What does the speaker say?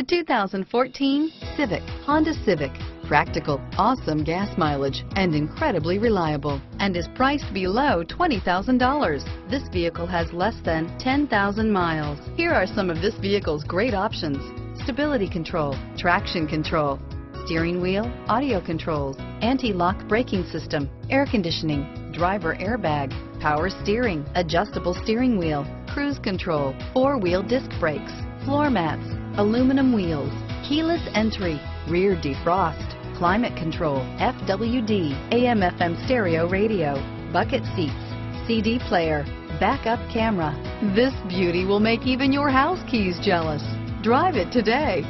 The 2014 Civic, Honda Civic. Practical, awesome gas mileage, and incredibly reliable, and is priced below $20,000. This vehicle has less than 10,000 miles. Here are some of this vehicle's great options. Stability control, traction control, steering wheel, audio controls, anti-lock braking system, air conditioning, driver airbag, power steering, adjustable steering wheel, cruise control, four-wheel disc brakes, floor mats, aluminum wheels, keyless entry, rear defrost, climate control, FWD, AM FM stereo radio, bucket seats, CD player, backup camera. This beauty will make even your house keys jealous. Drive it today.